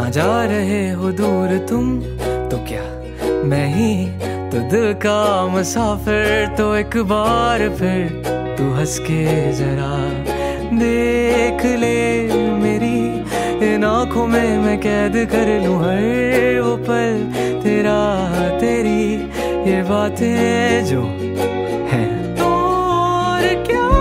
हाँ जा रहे हो दूर तुम तो क्या मैं ही? तो दिल का मुसाफिर तो एक बार फिर तू हंस के जरा देख ले मेरी। इन आँखों में मैं कैद कर लूँ हर वो पल तेरा, तेरी ये बातें जो हैं। तो और क्या